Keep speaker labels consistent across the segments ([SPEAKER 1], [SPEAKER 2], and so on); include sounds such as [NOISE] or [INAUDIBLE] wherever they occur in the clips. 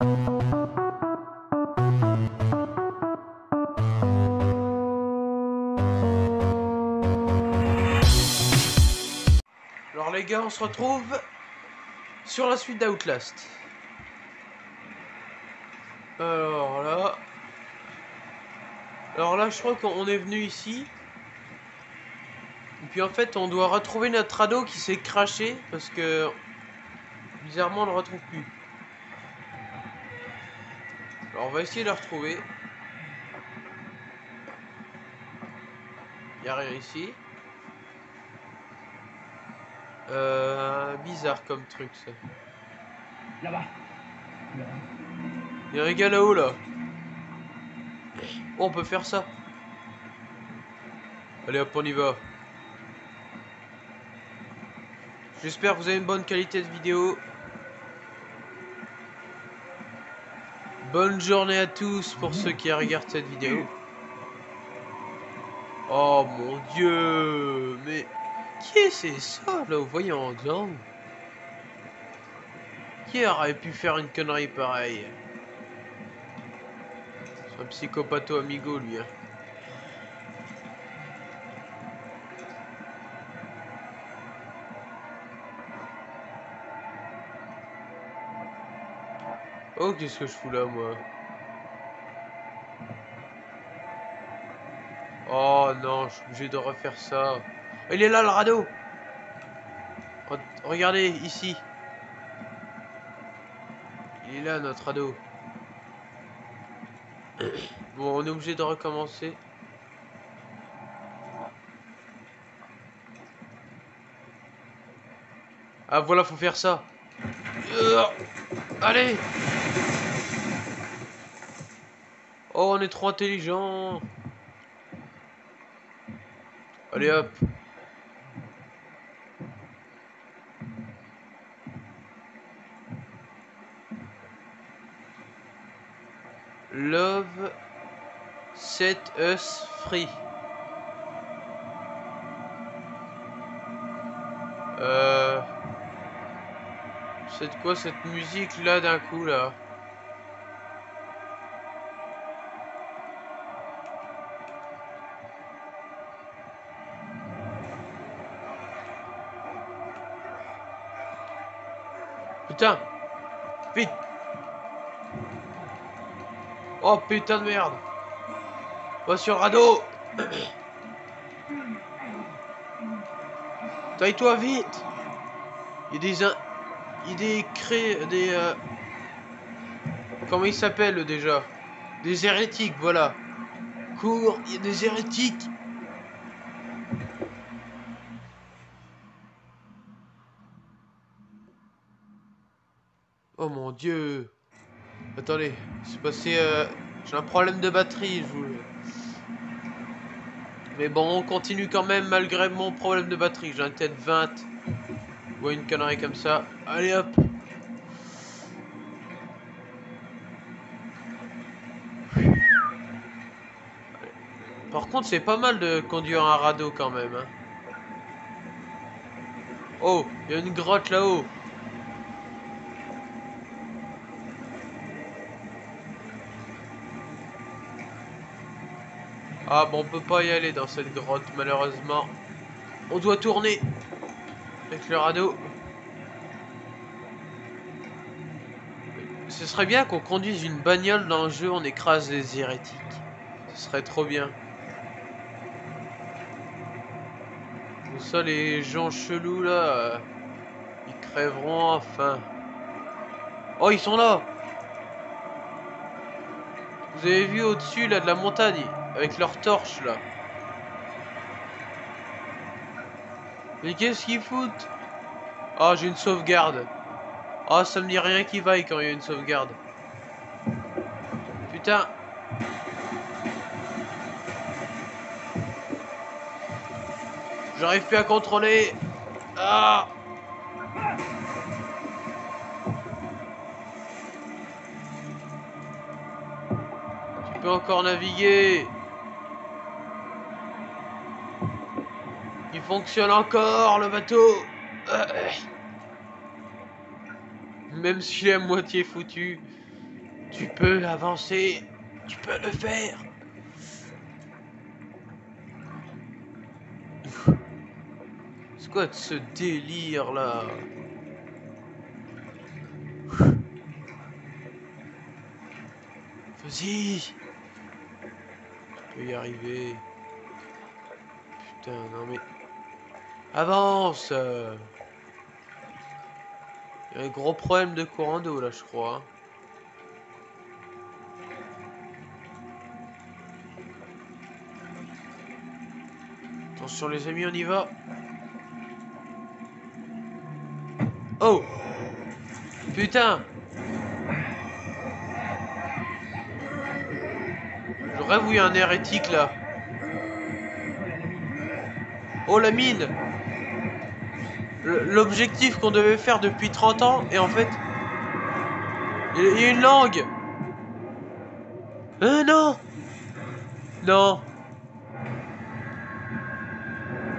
[SPEAKER 1] Alors les gars, on se retrouve sur la suite d'Outlast. Alors là... Alors là, je crois qu'on est venu ici. Et puis en fait, on doit retrouver notre ado qui s'est craché parce que... Bizarrement, on le retrouve plus. Alors on va essayer de le retrouver. Il a rien ici. Euh, bizarre comme truc ça.
[SPEAKER 2] Là-bas.
[SPEAKER 1] Il y a un gars là-haut là? Oh, on peut faire ça. Allez hop, on y va. J'espère que vous avez une bonne qualité de vidéo. Bonne journée à tous pour ceux qui regardent cette vidéo. Oh mon dieu, mais qui est c'est ça là, vous voyez en gang Qui aurait pu faire une connerie pareille? C'est un psychopatho amigo lui. Hein. Oh, qu'est-ce que je fous là, moi Oh non, je suis obligé de refaire ça. Il est là, le radeau Re- Regardez, ici. Il est là, notre radeau. Bon, on est obligé de recommencer. Ah, voilà, faut faire ça. Euh, allez Oh, on est trop intelligent. Allez hop. Love set us free. Euh... C'est quoi cette musique là d'un coup là? Putain. Vite. Oh putain de merde. Va sur le radeau. Taille-toi vite. Il y a des... Il y a des cré... Des... euh, Comment ils s'appellent déjà? Des hérétiques, voilà. Cours, il y a des hérétiques Oh mon dieu Attendez, c'est passé... euh, J'ai un problème de batterie, je vous... Mais bon, on continue quand même malgré mon problème de batterie. J'ai un tête 20. Ou une connerie comme ça. Allez hop Par contre, c'est pas mal de conduire un radeau quand même. hein. Oh, il y a une grotte là-haut. Ah bon, on peut pas y aller dans cette grotte malheureusement. On doit tourner avec le radeau. Ce serait bien qu'on conduise une bagnole dans le jeu, on écrase les hérétiques. Ce serait trop bien. Comme ça, les gens chelous là, euh, ils crèveront enfin. Oh, ils sont là Vous avez vu au-dessus là de la montagne, avec leurs torches là. Mais qu'est-ce qu'ils foutent? Ah, j'ai une sauvegarde. Ah, ça me dit rien qui vaille quand il y a une sauvegarde. Putain. J'arrive plus à contrôler. Ah Tu peux encore naviguer. Il fonctionne encore le bateau. Euh, Même s'il est à moitié foutu. Tu peux avancer. Tu peux le faire. C'est quoi de ce délire là? Vas-y Tu peux y arriver. Putain, non mais... Avance Il y a un gros problème de courant d'eau là, je crois. Attention les amis, on y va. Oh Putain J'aurais voulu un hérétique là. Oh la mine L'objectif qu'on devait faire depuis 30 ans et en fait... Il y a- une langue. Euh non. Non.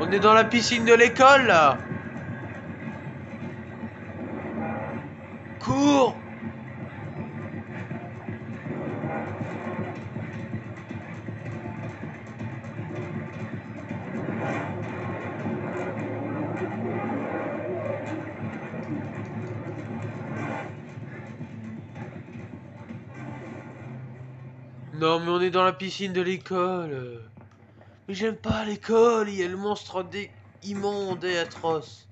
[SPEAKER 1] On est dans la piscine de l'école là Non mais on est dans la piscine de l'école. Mais j'aime pas l'école, il y a le monstre immonde et atroce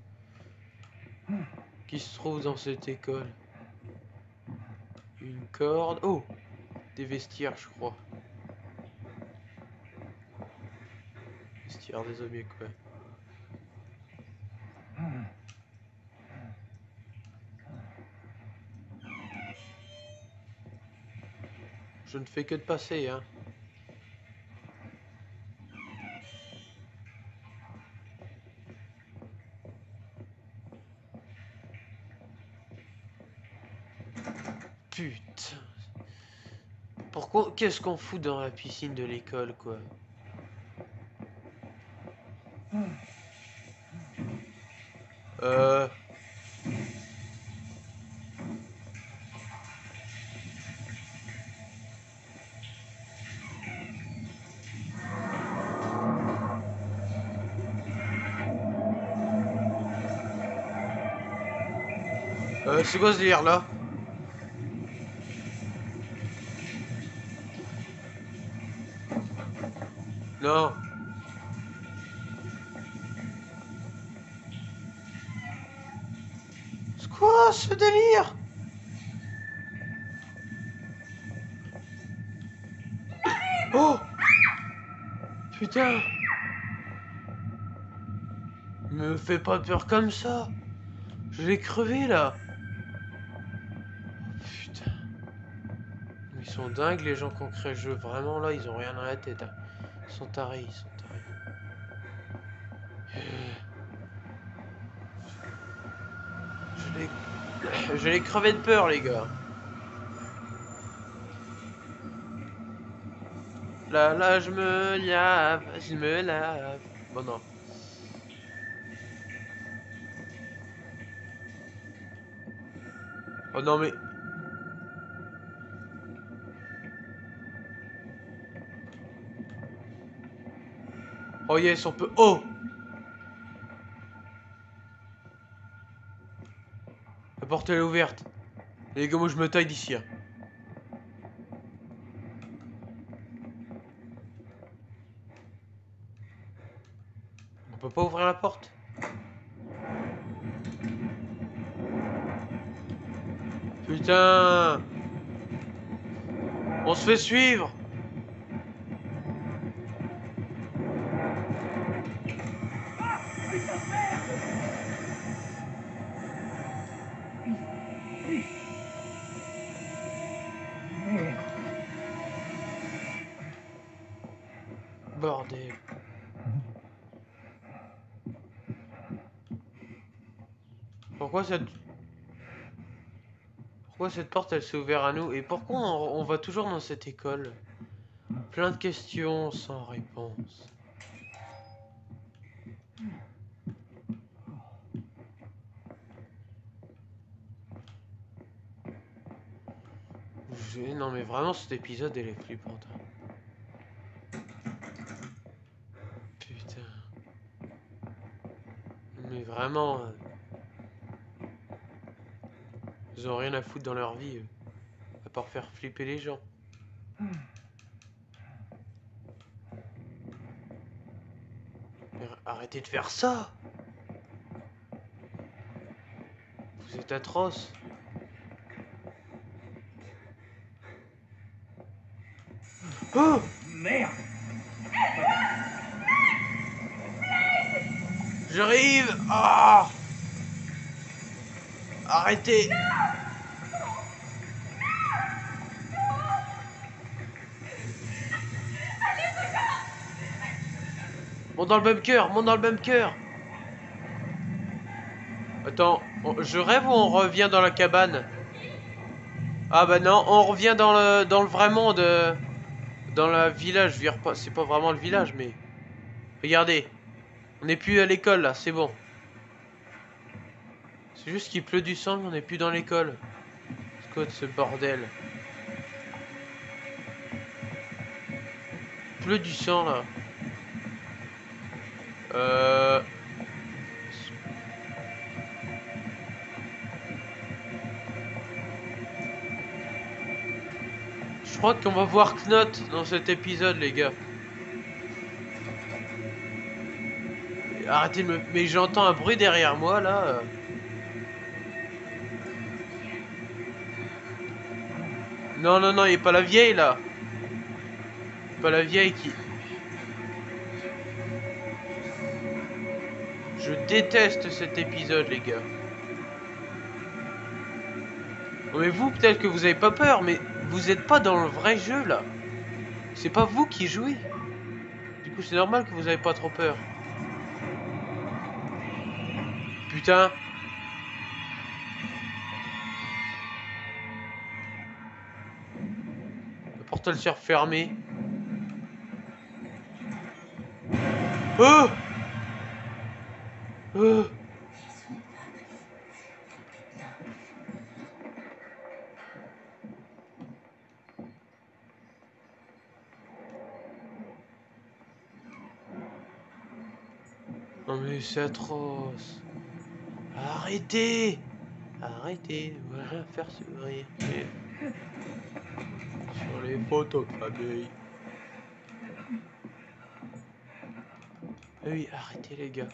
[SPEAKER 1] qui se trouve dans cette école. Une corde. Oh Des vestiaires, je crois. Vestiaires des objets, quoi. Je ne fais que de passer, hein. Putain. Pourquoi Qu'est-ce qu'on fout dans la piscine de l'école, quoi? Euh... Euh, c'est quoi ce délire là Non. C'est quoi ce délire? Oh! Putain! Me fais pas peur comme ça. Je vais crever là sont dingues les gens qui ont créé le jeu, vraiment là ils ont rien dans la tête. hein. Ils sont tarés, sont tarés. Je. [COUGHS] Je les crever de peur les gars. Là, là, je me lave, je me lave. Bon, non. Oh non, mais. Oh yes, on peut. Oh La porte elle est ouverte. Les gars, moi je me taille d'ici. hein. On peut pas ouvrir la porte? Putain On se fait suivre cette porte elle s'est ouverte à nous Et pourquoi on, va toujours dans cette école? Plein de questions sans réponse. Non mais vraiment cet épisode elle est flippante. Putain. Mais vraiment. Ils ont rien à foutre dans leur vie. À part faire flipper les gens. Mais arrêtez de faire ça Vous êtes atroce. Oh
[SPEAKER 2] Merde
[SPEAKER 1] J'arrive Ah Arrêtez. Monte dans le bunker Monte dans le bunker Attends, je rêve ou on revient dans la cabane? Ah bah non, on revient dans le, dans le vrai monde euh, Dans le village, je veux dire, c'est pas vraiment le village mais... Regardez on n'est plus à l'école là, c'est bon. C'est juste qu'il pleut du sang, mais on n'est plus dans l'école. De ce bordel Il pleut du sang là. Euh... Je crois qu'on va voir Knot dans cet épisode, les gars. Arrêtez de me... Mais j'entends un bruit derrière moi, là. Non, non, non, il est pas la vieille, là. Pas la vieille qui... Je déteste cet épisode, les gars. Mais vous, peut-être que vous avez pas peur, mais vous êtes pas dans le vrai jeu, là. C'est pas vous qui jouez. Du coup, c'est normal que vous avez pas trop peur. Putain. Portail s'est refermé. Oh Oh Non mais c'est atroce. Arrêtez Arrêtez rien faire sourire. Mais- Sur les photos de. Ah Oui, arrêtez les gars.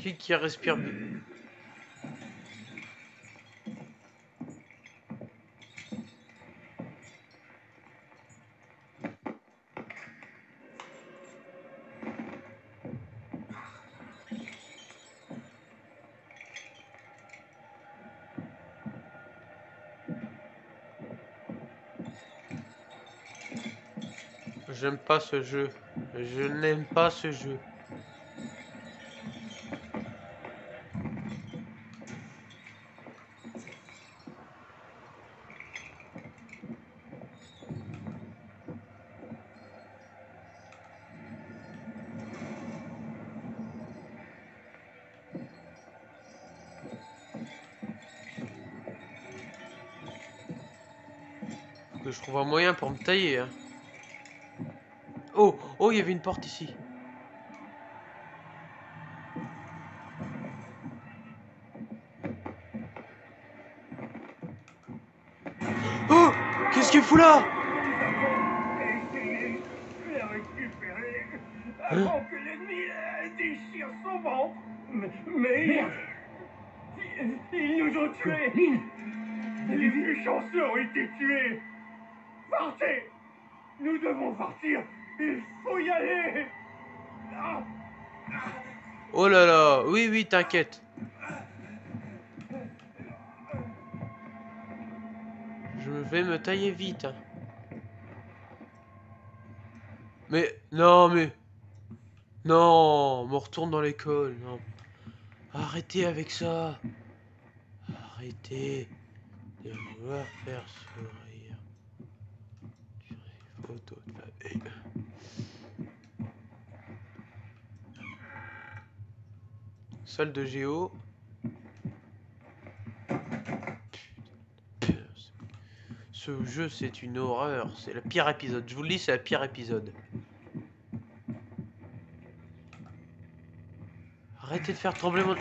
[SPEAKER 1] Qui qui respire J'aime ce jeu. Je n'aime pas ce jeu. Je trouve un moyen pour me tailler. hein. Oh, il y avait une porte ici. Oh Qu'est-ce qu'il fout là?
[SPEAKER 2] Essayez de la récupérer avant que l'ennemi déchire son ventre. Mais, mais ils, ils nous ont tués. Les plus chanceux ont été tués. Partez Nous devons partir. Il faut
[SPEAKER 1] Oh là là, oui, oui, t'inquiète. Je vais me tailler vite. hein. Mais, non, mais... Non, on retourne dans l'école. Arrêtez avec ça. Arrêtez de vouloir faire sourire Salle de géo. Ce jeu, c'est une horreur. C'est le pire épisode. Je vous le dis, c'est le pire épisode. Arrêtez de faire trembler mon...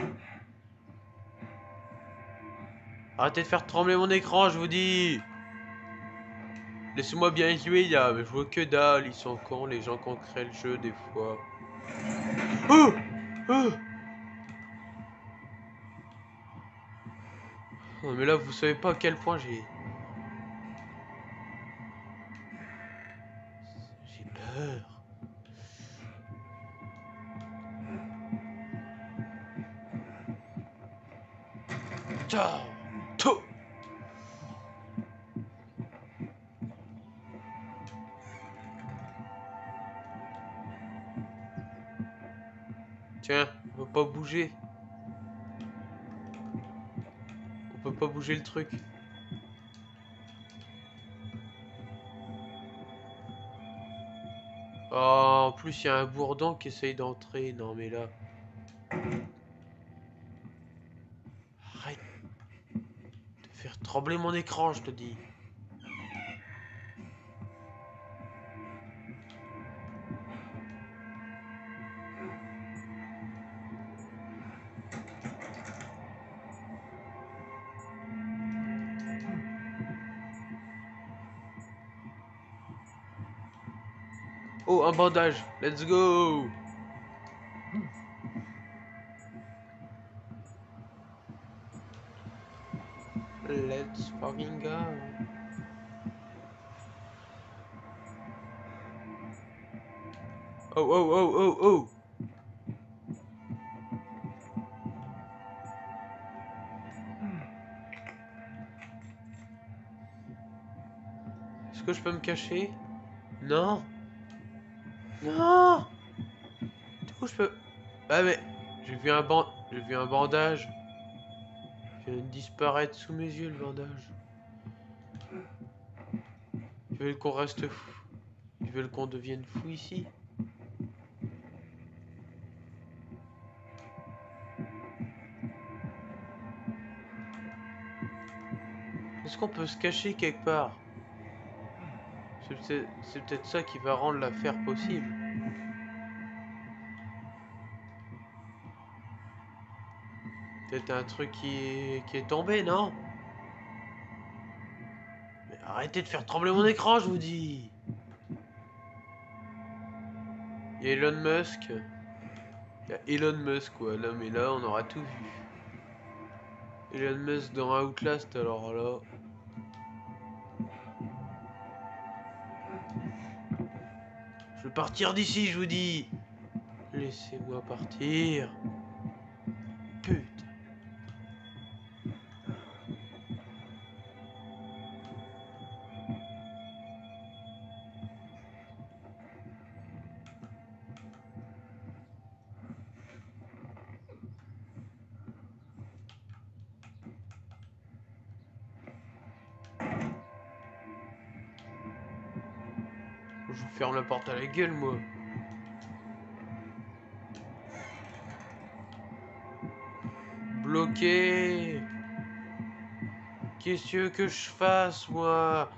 [SPEAKER 1] Arrêtez de faire trembler mon écran, je vous dis Laissez-moi bien jouer, là, mais je vois que dalle, ils sont cons, les gens qui ont créé le jeu, des fois. Oh Oh mais là, vous savez pas à quel point. J'ai peut pas bouger le truc. Oh, en plus, il y a un bourdon qui essaye d'entrer. Non, mais là... Arrête de faire trembler mon écran, je te dis. Un bandage. Let's go. Let's fucking go. Oh, oh, oh, oh, oh. Est-ce que je peux me cacher? Non. Non Du coup, je peux... Ah, mais... J'ai vu un vu un bandage. Il vient de disparaître sous mes yeux, le bandage. Ils veulent qu'on reste fou? Ils veulent qu'on devienne fou ici? Est-ce qu'on peut se cacher quelque part? C'est peut-être ça qui va rendre l'affaire possible. Peut-être un truc qui est, tombé, non? Arrêtez de faire trembler mon écran, je vous dis Elon Musk. Il y a Elon Musk, quoi. Là, mais là, on aura tout vu. Elon Musk dans Outlast, alors là... partir d'ici, je vous dis. Laissez-moi partir. Ferme la porte à la gueule, moi. Bloqué. Qu'est-ce que je fasse, moi?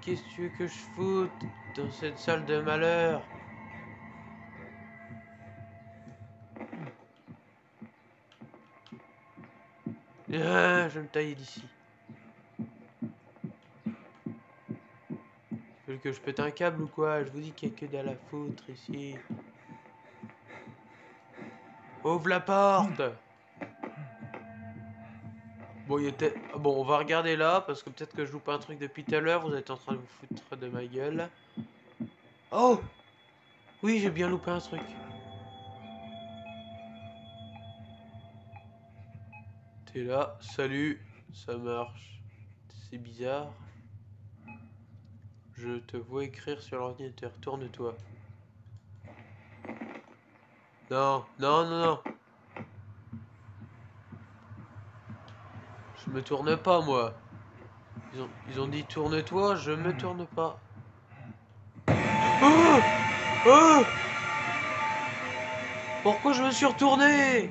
[SPEAKER 1] Qu'est-ce que je foute dans cette salle de malheur? Ah, je me tailler d'ici. Que je pète un câble ou quoi? Je vous dis qu'il n'y a que dalle à foutre ici. Ouvre la porte Bon, il était... bon, on va regarder là, parce que peut-être que je loupe un truc depuis tout à l'heure. Vous êtes en train de vous foutre de ma gueule. Oh Oui, j'ai bien loupé un truc. T'es là, salut, ça marche. C'est bizarre. Je te vois écrire sur l'ordinateur. Tourne-toi. Non, non, non, non. Je me tourne pas, moi. Ils ont, dit tourne-toi, je me tourne pas. Oh Pourquoi je me suis retourné?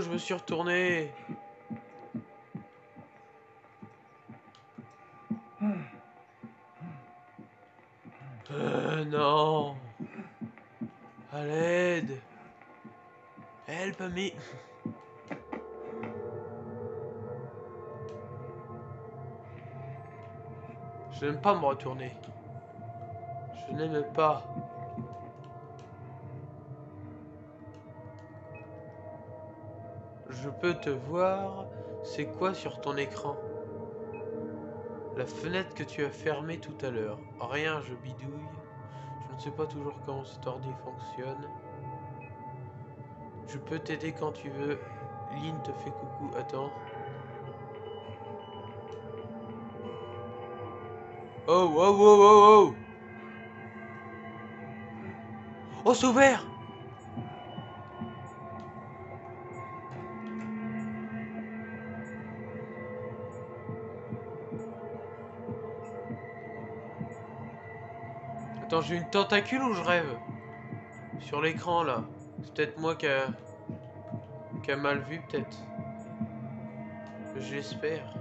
[SPEAKER 1] Je me suis retourné Euh, non. À l'aide. Help me. Je n'aime pas me retourner. Je n'aime pas. Je peux te voir. C'est quoi sur ton écran? La fenêtre que tu as fermée tout à l'heure. Rien, je bidouille. Je ne sais pas toujours comment cet ordi fonctionne. Je peux t'aider quand tu veux. Lynn te fait coucou. Attends. Oh, oh, oh, oh, oh Oh, c'est ouvert Attends, j'ai une tentacule ou je rêve? Sur l'écran, là. C'est peut-être moi qui a... qui a mal vu, peut-être. J'espère.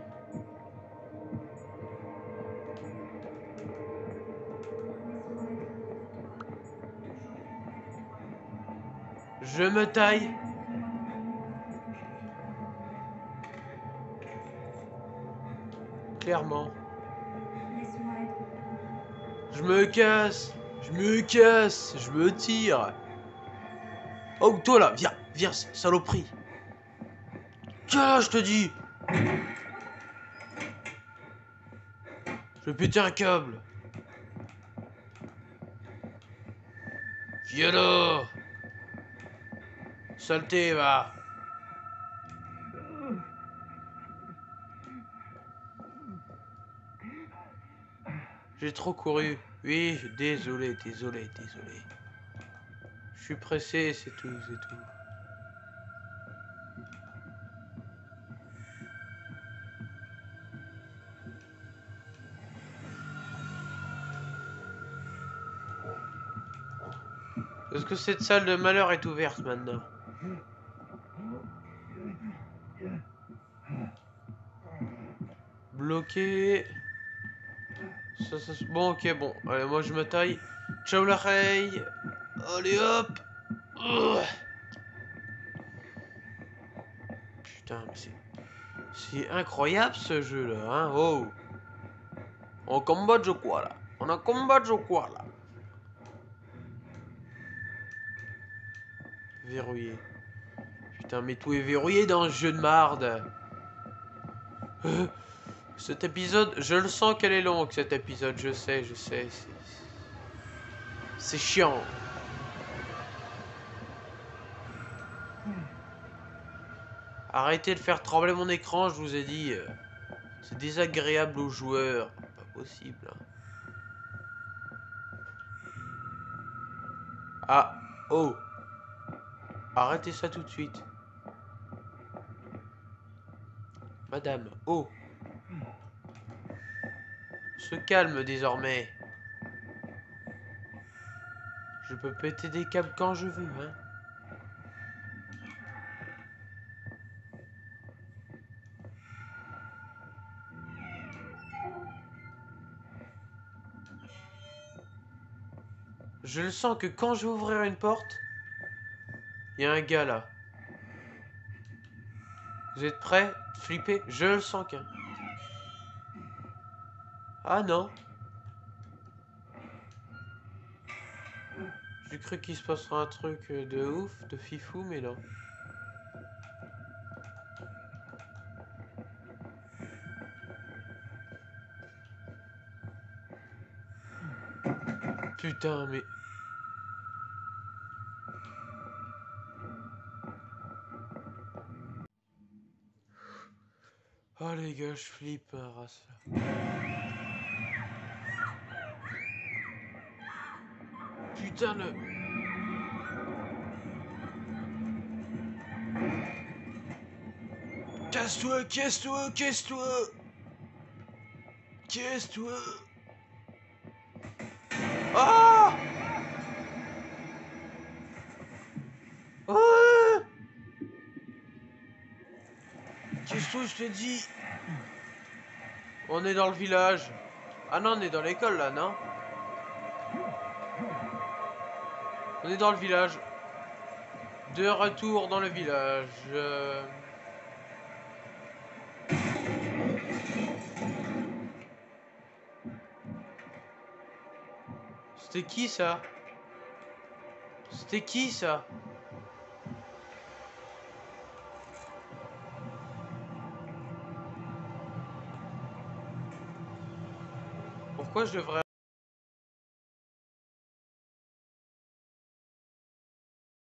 [SPEAKER 1] Je me taille. Clairement. Je me casse. Je me casse. Je me tire. Oh, toi là, viens, viens, saloperie. Tiens, je te dis. Je vais péter un câble. Viens là. Saleté, va. J'ai trop couru. Oui, désolé, désolé, désolé. Je suis pressé, c'est tout, c'est tout. Est-ce que cette salle de malheur est ouverte maintenant Bloqué. Bon, ok, bon. Allez, moi je me taille. Ciao la reille. Allez hop. Putain, mais c'est. C'est incroyable ce jeu là, hein. Oh. On Cambodge ou quoi là? On a Cambodge ou quoi là? Verrouillé. Putain, mais tout est verrouillé dans ce jeu de marde. Euh, cet épisode, je le sens qu'elle est longue, cet épisode, je sais, je sais. c'est- chiant. Arrêtez de faire trembler mon écran, je vous ai dit. euh, C'est désagréable aux joueurs. Pas possible. hein. Ah, oh. Arrêtez ça tout de suite. Madame, oh. Se calme désormais. Je peux péter des câbles quand je veux, hein. Je le sens que quand je vais ouvrir une porte, il y a un gars là. Vous êtes prêts? Flipper Je le sens qu'un. Ah non. J'ai cru qu'il se passera un truc euh, de ouf, de fifou, mais non. Putain, mais... Oh les gars, je flippe, hein, race. putain le... Casse-toi, casse-toi, casse-toi. Casse-toi. Ah! Ah! Casse-toi, je te dis. On est dans le village. Ah non, on est dans l'école là, non? On est dans le village. De retour dans le village. C'était qui ça? C'était qui ça? Pourquoi je devrais